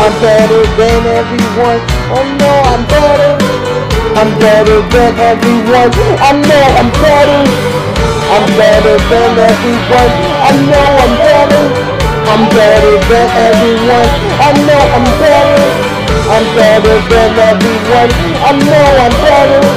I'm better than everyone. Oh no, I'm better. I'm better than everyone. I know I'm better. I'm better than everyone. I know I'm better. I'm better than everyone. I know I'm better. I'm better than everyone. I know I'm better.